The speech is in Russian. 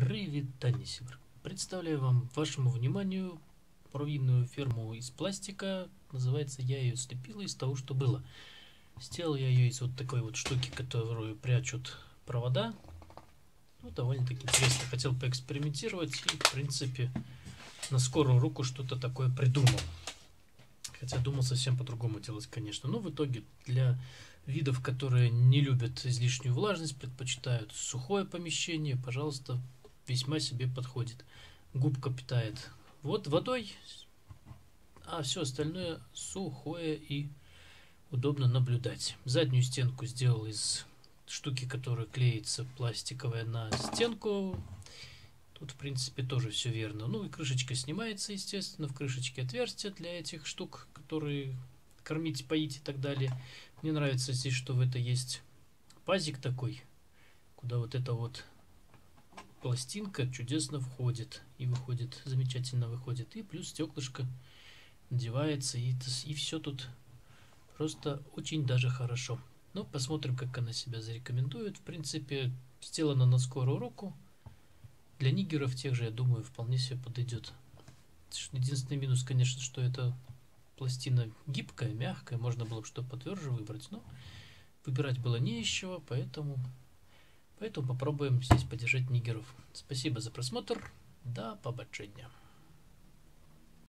Привет, Танисибр. Представляю вам вашему вниманию провинную ферму из пластика. Называется «Я ее слепила из того, что было». Сделал я ее из вот такой вот штуки, которую прячут провода. Ну, довольно-таки интересно. Хотел поэкспериментировать и, в принципе, на скорую руку что-то такое придумал. Хотя думал совсем по-другому делать, конечно. Но в итоге для видов, которые не любят излишнюю влажность, предпочитают сухое помещение, пожалуйста, весьма себе подходит. Губка питает вот водой, а все остальное сухое и удобно наблюдать. Заднюю стенку сделал из штуки, которая клеится пластиковая на стенку. Тут, в принципе, тоже все верно. Ну и крышечка снимается, естественно. В крышечке отверстие для этих штук, которые кормить, поить и так далее. Мне нравится здесь, что в это есть пазик такой, куда вот это вот пластинка чудесно входит и выходит, замечательно выходит. И плюс стеклышко надевается, и, и все тут просто очень даже хорошо. Ну, посмотрим, как она себя зарекомендует. В принципе, сделано на скорую руку. Для нигеров тех же, я думаю, вполне себе подойдет. Единственный минус, конечно, что это пластина гибкая, мягкая. Можно было бы что потверже выбрать, но выбирать было не из чего, поэтому Поэтому попробуем здесь поддержать нигеров. Спасибо за просмотр. До побачення.